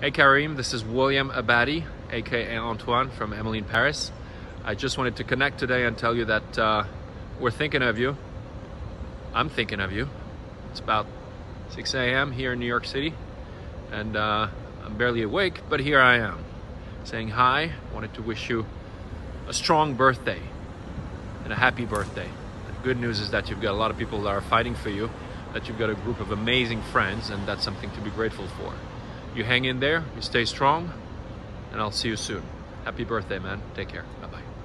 Hey Karim, this is William Abadie, aka Antoine from Emily in Paris. I just wanted to connect today and tell you that uh, we're thinking of you. I'm thinking of you. It's about 6 a.m. here in New York City, and uh, I'm barely awake, but here I am saying hi. Wanted to wish you a strong birthday and a happy birthday. The good news is that you've got a lot of people that are fighting for you, that you've got a group of amazing friends, and that's something to be grateful for. You hang in there, you stay strong, and I'll see you soon. Happy birthday, man. Take care. Bye.